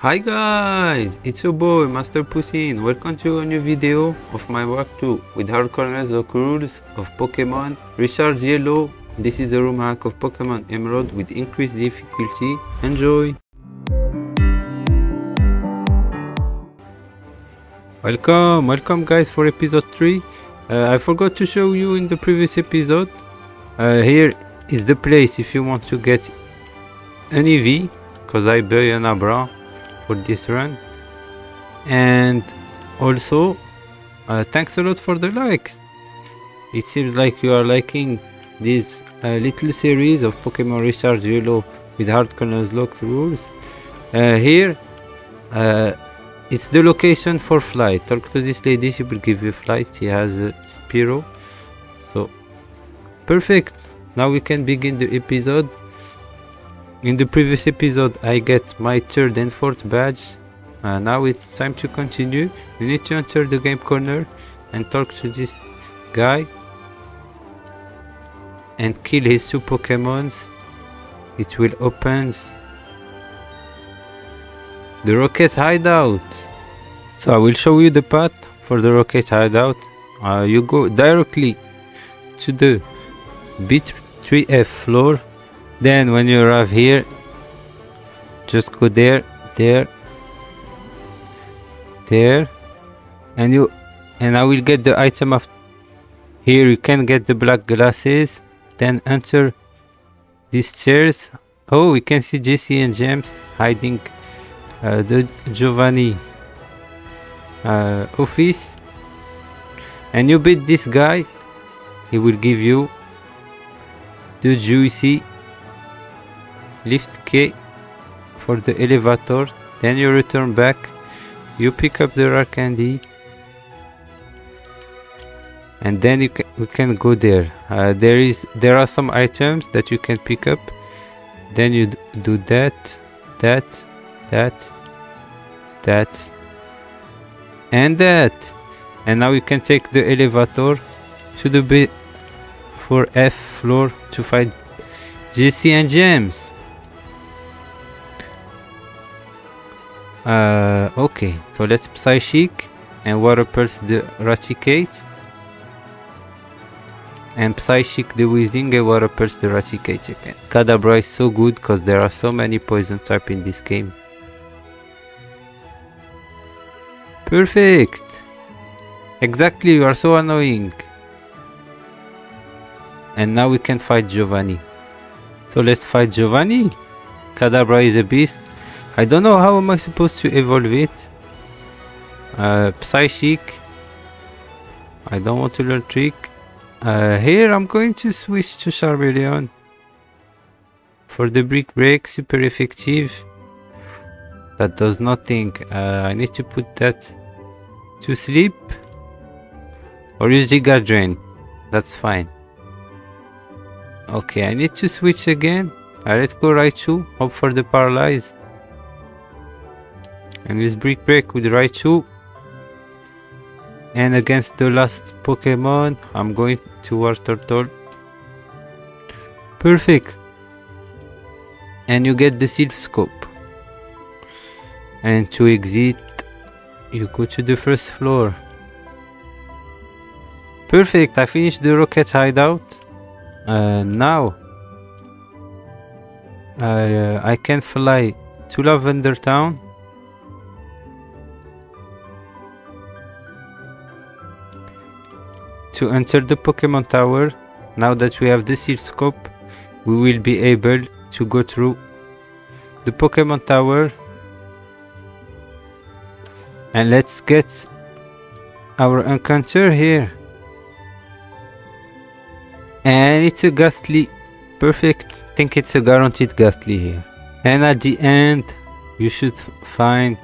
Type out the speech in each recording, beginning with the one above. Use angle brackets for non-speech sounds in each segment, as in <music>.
Hi guys, it's your boy MasterPoucine. Welcome to a new video of my walkthrough with hardcore Nuzlocke rules of Pokemon Recharged Yellow. This is a ROM hack of Pokemon Emerald with increased difficulty. Enjoy! Welcome, welcome guys for episode 3. Uh, I forgot to show you in the previous episode. Uh, here is the place if you want to get an Eevee, because I buy an Abra for this run. And also, uh, thanks a lot for the likes. It seems like you are liking this uh, little series of Pokemon Recharged Yellow with hardcore Nuzlocke rules. Uh, here, uh, it's the location for flight. Talk to this lady, she will give you flight. She has a Spearow. So, perfect. Now we can begin the episode. In the previous episode, I get my third and fourth badge. Uh, now it's time to continue. You need to enter the game corner and talk to this guy and kill his two Pokemons. It will opens the rocket hideout. So I will show you the path for the rocket hideout. Uh, you go directly to the B3F floor. Then when you arrive here, just go there, there, there, and you, and I will get the item of. Here you can get the black glasses. Then enter these chairs. Oh, we can see Jessie and James hiding uh, the Giovanni uh, office and you beat this guy he will give you the juicy lift key for the elevator. Then you return back. You pick up the rare candy. And then you can, we can go there. Uh, there is there are some items that you can pick up. Then you do that that that that and that. And now you can take the elevator to the b for F floor to find Jessie and James uh, okay so let's Psychic and Water Pulse the Raticate and Psychic the Weezing and Water Pulse the Raticate again Kadabra is so good because there are so many poison type in this game Perfect! Exactly, you are so annoying. And now we can fight Giovanni. So let's fight Giovanni. Kadabra is a beast. I don't know how am I supposed to evolve it. Uh, Psychic. I don't want to learn Trick. Uh, here I'm going to switch to Charmeleon. For the Brick Break, super effective that does nothing uh, I need to put that to sleep or use Giga Drain that's fine okay I need to switch again uh, let's go Raichu hope for the paralyze and use Brick Break with Raichu and against the last Pokemon I'm going to Wartortle. Perfect. And you get the Silph Scope. And to exit you go to the first floor. Perfect. I finished the rocket hideout. Uh, now I, uh, I can fly to Lavender Town to enter the Pokemon Tower. Now that we have the Silph Scope we will be able to go through the Pokemon Tower. And let's get our encounter here. And it's a Gastly perfect think it's a guaranteed Gastly here. And at the end you should find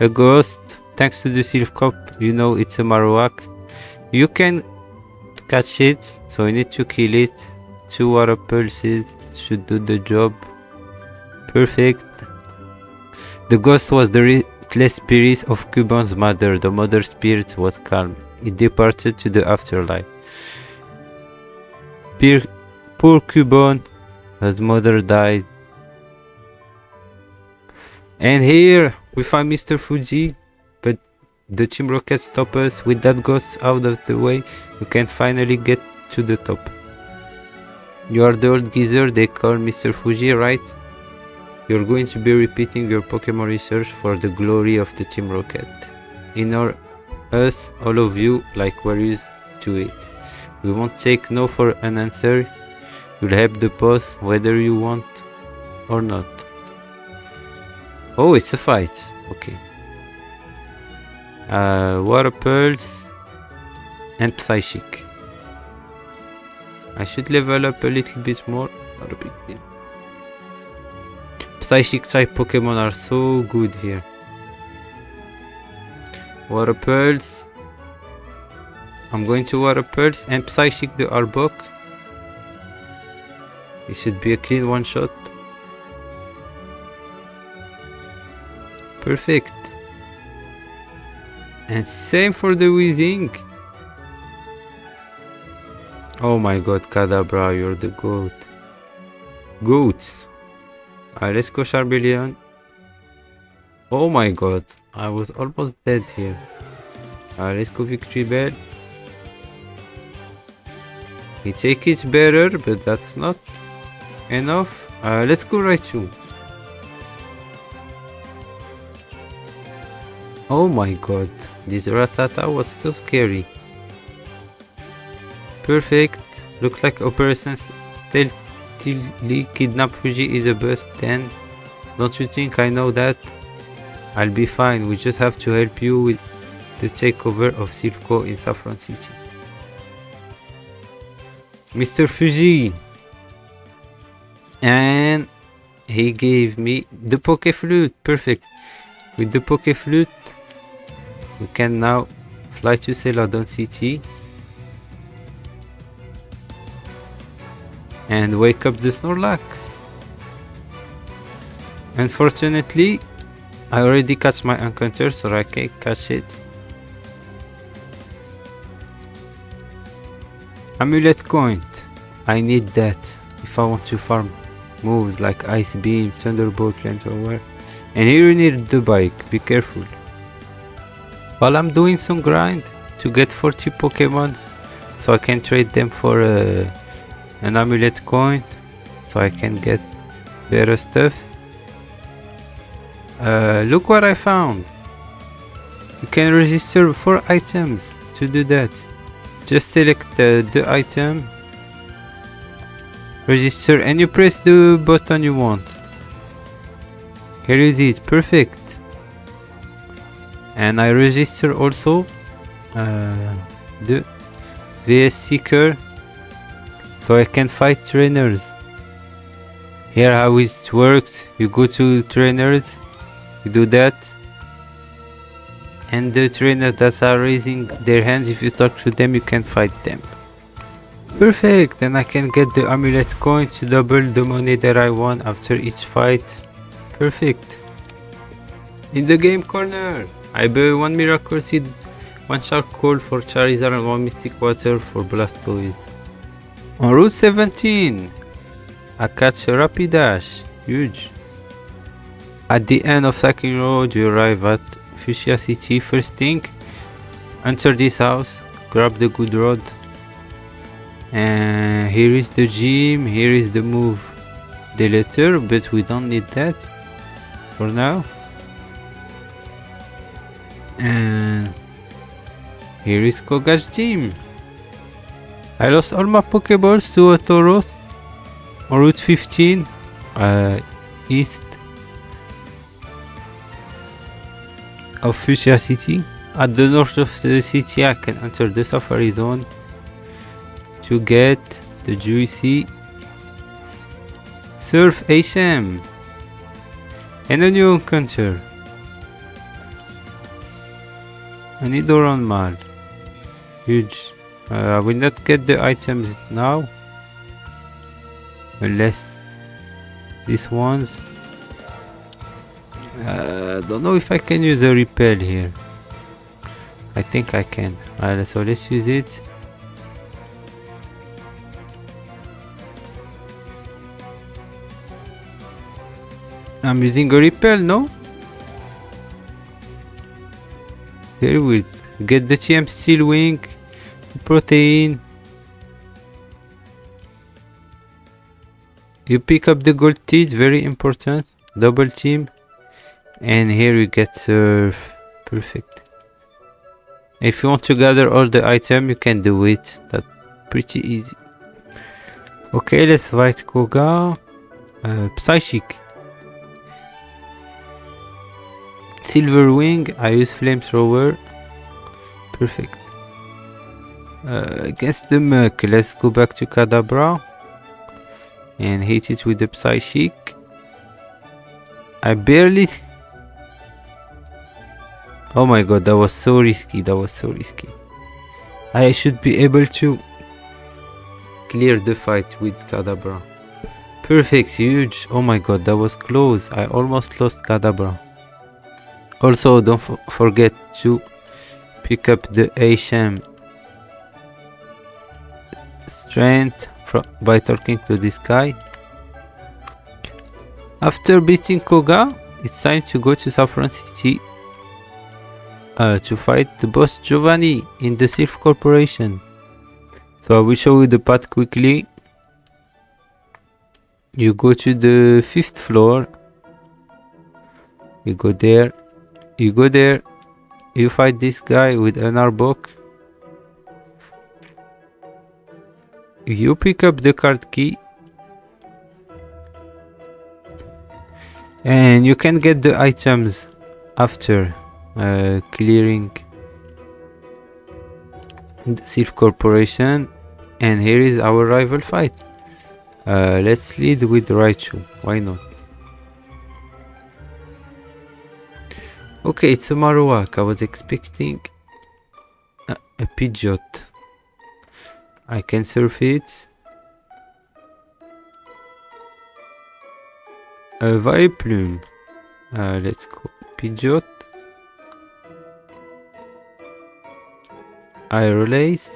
a ghost. Thanks to the Silph Scope you know it's a marowak you can catch it so you need to kill it two water pulses should do the job perfect the ghost was the restless spirit of Cubone's mother. The mother spirit was calm. It departed to the afterlife. Poor, poor Cubon, his mother died. And here we find Mr. Fuji, the Team Rocket stop us. With that ghost out of the way, we can finally get to the top. You are the old geezer they call Mr. Fuji, right? You're going to be repeating your Pokemon research for the glory of the Team Rocket. In our us, all of you, like warriors to it. We won't take no for an answer. You'll help the boss whether you want or not. Oh, it's a fight. Okay. Uh, water pulse and psychic. I should level up a little bit more. Not a big deal. Psychic type Pokemon are so good here. Water Pulse. I'm going to Water Pulse and Psychic the Arbok. It should be a clean one shot. Perfect. And same for the Weezing. Oh my god, Kadabra, you're the goat. Goats. Alright, let's go Charmeleon. Oh my god, I was almost dead here. Alright, let's go Victreebel. We take it better, but that's not enough. Uh, let's go Raichu. Oh my god, this Rattata was so scary. Perfect. Looks like Operation Stealthily Kidnap Fuji is a best then. Don't you think I know that? I'll be fine, we just have to help you with the takeover of Silph in Saffron City. Mr. Fuji! And he gave me the Poke Flute, perfect. With the Poke Flute, we can now fly to Celadon City and wake up the Snorlax. Unfortunately, I already catch my encounter so I can catch it. Amulet coin. I need that if I want to farm moves like Ice Beam, Thunderbolt, Flamethrower. And here you need the bike, be careful. While I'm doing some grind to get 40 Pokemon so I can trade them for uh, an amulet coin so I can get better stuff. Uh, look what I found. You can register 4 items to do that. Just select uh, the item, register and you press the button you want. Here is it, perfect. And I register also uh, the VS Seeker so I can fight trainers. Here how it works, you go to trainers you do that and the trainers that are raising their hands if you talk to them you can fight them. Perfect and I can get the amulet coin to double the money that I won after each fight. Perfect. In the game corner I buy one miracle seed one charcoal for Charizard and one mystic water for Blastoise on route 17 I catch a Rapidash huge at the end of Cycling Road, you arrive at Fuchsia City. First thing, enter this house, grab the Good Rod. And here is the gym, here is the move The letter, but we don't need that for now. And here is Koga's gym. I lost all my Pokeballs to a Tauros on Route 15 uh, east of Fuchsia City. At the north of the city I can enter the safari zone to get the juicy Surf HM and a new encounter. I need Doran Mal. Huge. Uh, I will not get the items now. Unless these ones uh, don't know if I can use a repel here. I think I can. Alright, so let's use it. I'm using a repel, no? Here we get the TM steel wing, protein. You pick up the gold teeth, very important. Double team. And here we get surf. Perfect. If you want to gather all the item, you can do it. That's pretty easy. Okay, let's fight Koga. Uh, Psychic. Silver Wing, I use Flamethrower. Perfect. Uh, against the Muk, let's go back to Kadabra. And hit it with the Psychic. I barely... Oh my god, that was so risky, that was so risky. I should be able to clear the fight with Kadabra. Perfect, huge. Oh my god, that was close. I almost lost Kadabra. Also, don't forget to pick up the Asham strength by talking to this guy. After beating Koga, it's time to go to Saffron City uh, to fight the boss Giovanni in the Silph Corporation. So I will show you the path quickly. You go to the fifth floor. You go there. You go there. You fight this guy with an arbok. You pick up the card key. And you can get the items after uh, clearing the Silph Corporation and here is our rival fight uh, let's lead with Raichu why not okay it's a Marowak I was expecting a, a I can surf it. A Vileplume uh, let's go. Pidgeot. Aerolase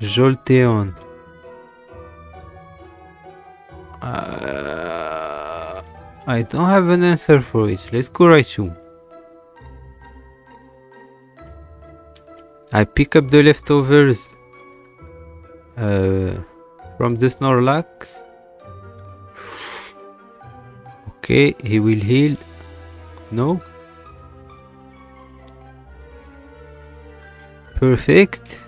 Jolteon I don't have an answer for it. Let's go Raichu. I pick up the leftovers uh, from the Snorlax. Okay, he will heal. No. Perfect.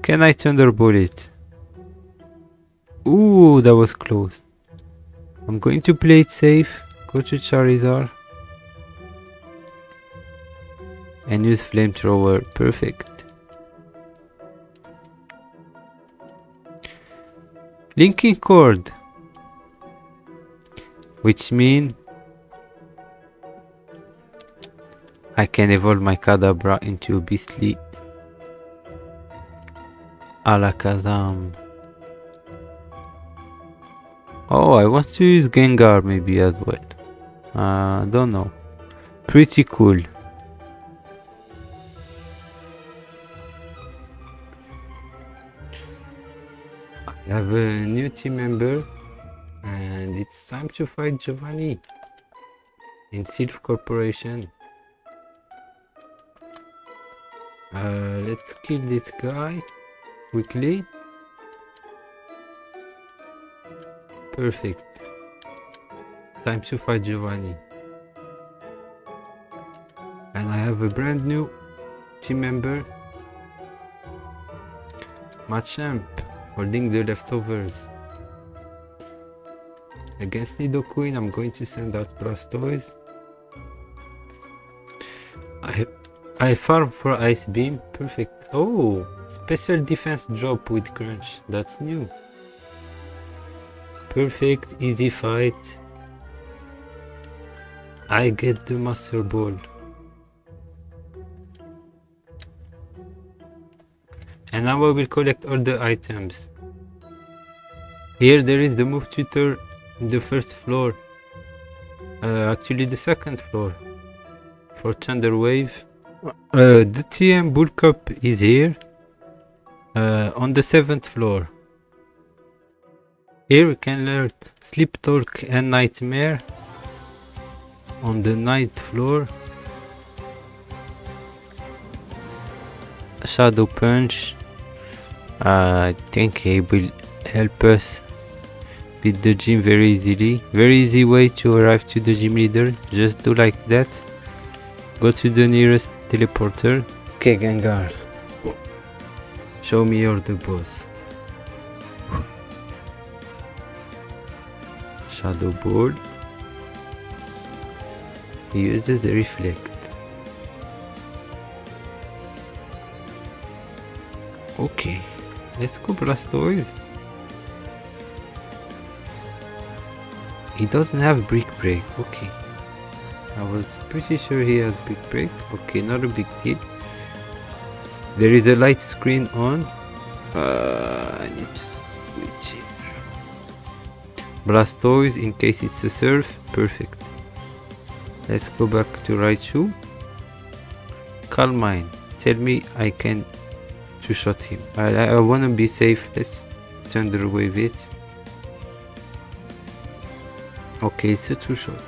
Can I Thunderbolt it? Ooh, that was close. I'm going to play it safe. Go to Charizard. And use Flamethrower. Perfect. Linking Cord. Which mean I can evolve my Kadabra into a Beastly Alakazam. Oh, I want to use Gengar maybe as well. Uh, don't know. Pretty cool. I have a new team member and it's time to fight Giovanni in Silph Corporation. Uh, let's kill this guy quickly. Perfect. Time to fight Giovanni. And I have a brand new team member. Machamp holding the leftovers. Against Nidoqueen, I'm going to send out Blastoise. I I farm for Ice Beam. Perfect. Oh, special defense drop with Crunch. That's new. Perfect, easy fight. I get the Master Ball. And now I will collect all the items. Here there is the move tutor the first floor. Uh, actually the second floor. For Thunder Wave. Uh, the TM Bulk Up is here uh, on the seventh floor. Here we can learn Sleep Talk and Nightmare. on the ninth floor. Shadow Punch. Uh, I think he will help us beat the gym very easily. Very easy way to arrive to the gym leader. Just do like that. Go to the nearest teleporter. Okay, Gengar. Show me you're the boss. Shadow. He uses Reflect. Okay, let's go Blastoise. He doesn't have Brick Break, okay. I was pretty sure he has Brick Break. Okay, not a big deal. There is a light screen on. Uh, I need to switch it. Blastoise in case it's a surf. Perfect. Let's go back to Raichu. Calm mind. Tell me I can to shot him. I, I, wanna be safe. Let's Thunder Wave it. Okay, it's a two shot.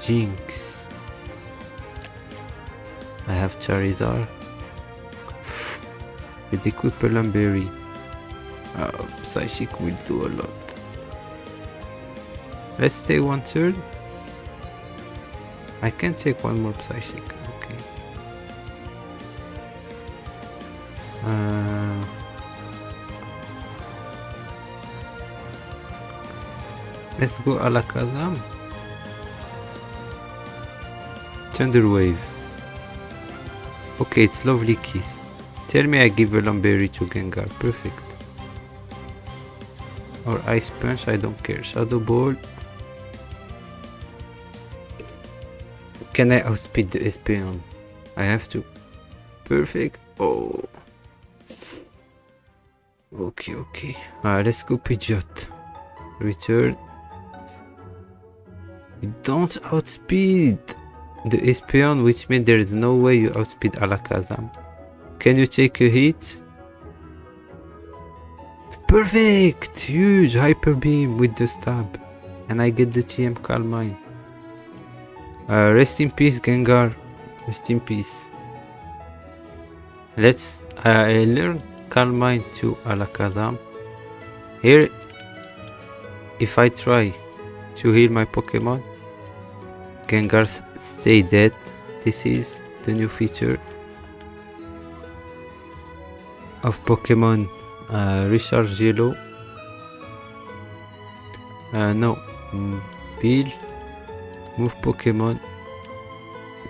Jynx. I have Charizard. <sighs> With equip Berry. Uh, Psychic will do a lot. Let's take one third. I can take one more Psychic. Okay. Uh, let's go Alakazam. Thunder Wave. Okay, it's lovely kiss. Tell me I give a Lumberry to Gengar. Perfect. Or Ice Punch, I don't care. Shadow Ball. Can I outspeed the Espeon? I have to. Perfect. Oh. Okay, okay. Uh, let's go Pidgeot. Return. You don't outspeed the Espeon, which means there is no way you outspeed Alakazam. Can you take a hit? Perfect! Huge Hyper Beam with the stab. And I get the TM Calm Mind. Uh, rest in peace, Gengar. Rest in peace. Let's uh, learn Calm Mind to Alakazam. Here, if I try to heal my Pokemon, Gengar stay dead. This is the new feature of Pokemon uh, Yellow. Uh, no, mm, move Pokemon.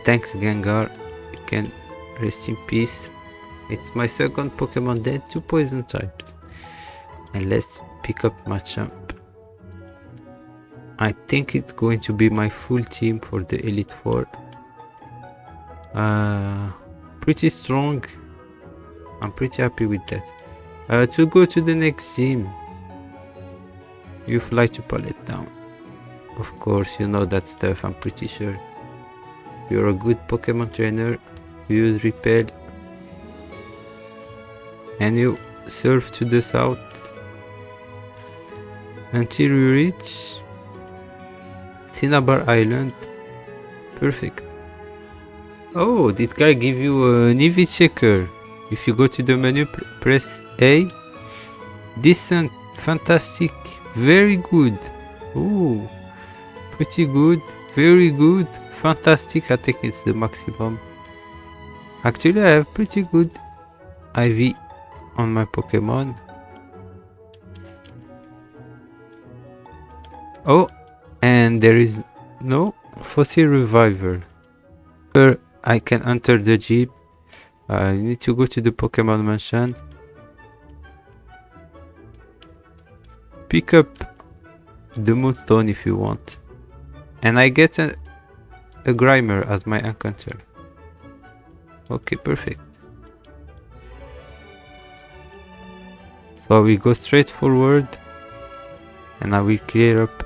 Thanks Gengar, you can rest in peace. It's my second Pokemon dead, two poison types. And let's pick up Machamp. I think it's going to be my full team for the Elite Four. Uh, pretty strong. I'm pretty happy with that. Uh, to go to the next gym, you fly to Pallet Town. Of course, you know that stuff, I'm pretty sure. You're a good Pokemon trainer, you Repel, and you surf to the south until you reach Cinnabar Island. Perfect. Oh, this guy give you an EV checker. If you go to the menu, pr press A. Decent, fantastic, very good. Oh, pretty good, very good, fantastic. I think it's the maximum. Actually, I have pretty good IV on my Pokemon. Oh, and there is no fossil reviver. I can enter the jeep. Uh, I need to go to the Pokemon Mansion. Pick up the Moonstone if you want. And I get a, a Grimer as my encounter. Okay, perfect. So we go straight forward and I will clear up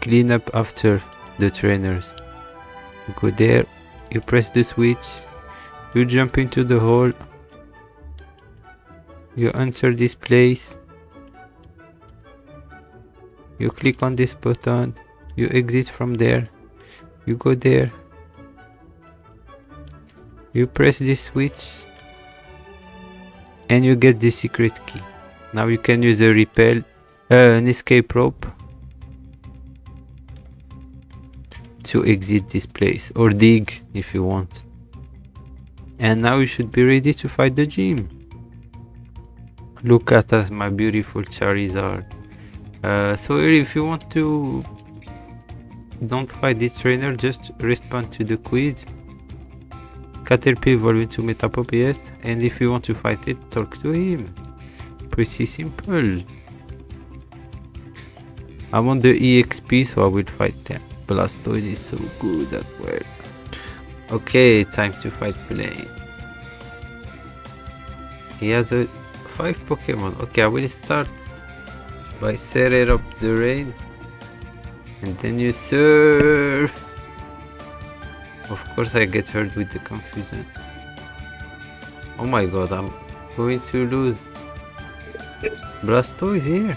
clean up after the trainers. You go there, you press the switch, you jump into the hole, you enter this place, you click on this button, you exit from there. You go there. You press this switch. And you get the secret key. Now you can use a repel uh, an escape rope to exit this place or dig if you want and now you should be ready to fight the gym. Look at us my beautiful Charizard. Uh, so if you want to don't fight this trainer just respond to the quiz. Caterpie evolve into Metapod yes. And if you want to fight it talk to him. Pretty simple. I want the EXP so I will fight them. Blastoise is so good at well okay time to fight Blaine he has a five Pokemon. Okay I will start by setting up the rain. And then you surf. Of course I get hurt with the confusion. Oh my god I'm going to lose. Blastoise here.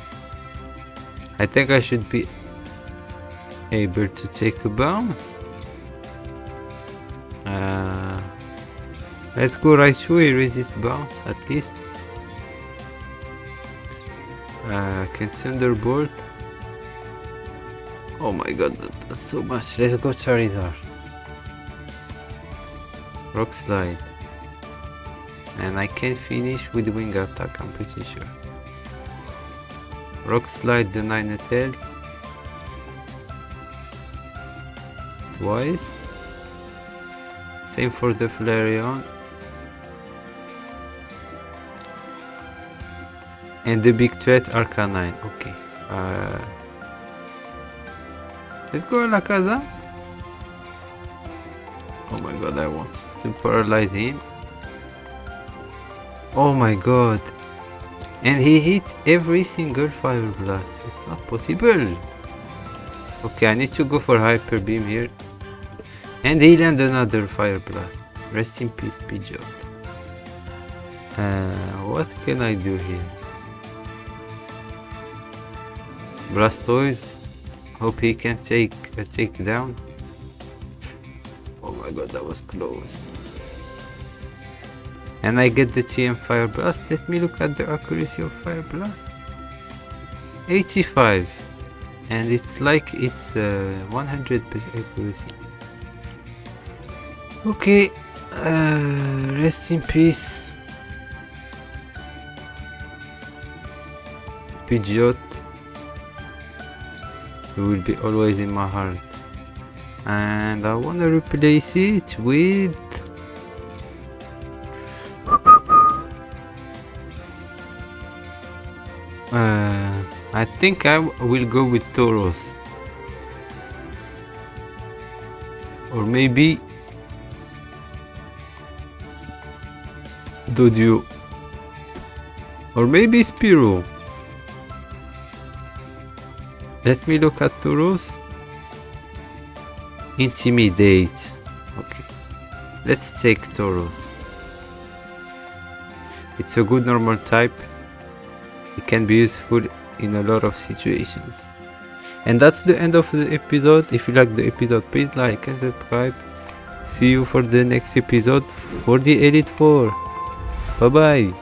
I think I should be able to take a bounce uh, let's go right through resist bounce at least uh, can Thunderbolt Oh my god, that's so much. Let's go Charizard. Rock Slide. And I can finish with Wing Attack, I'm pretty sure. Rock Slide the nine Ninetales. Twice. Same for the Flareon. And the big threat Arcanine. Okay. Uh, Let's go La Casa. Oh my god, I want to paralyze him. Oh my god. And he hit every single fire blast. It's not possible. Okay, I need to go for Hyper Beam here. And he land another fire blast. Rest in peace, Pidgeot. Uh, what can I do here? Blastoise Hope he can take a takedown. Oh my god, that was close. And I get the TM Fire Blast. Let me look at the accuracy of Fire Blast. 85. And it's like it's uh, 100% accuracy. Okay. Uh, rest in peace. Pidgeot you will be always in my heart and I want to replace it with uh, I think I will go with Tauros or maybe Doduo. Or maybe Spearow. Let me look at Tauros. Intimidate. Okay. Let's take Tauros. It's a good normal type. It can be useful in a lot of situations. And that's the end of the episode. If you like the episode, please like and subscribe. See you for the next episode for the Elite 4. Bye-bye.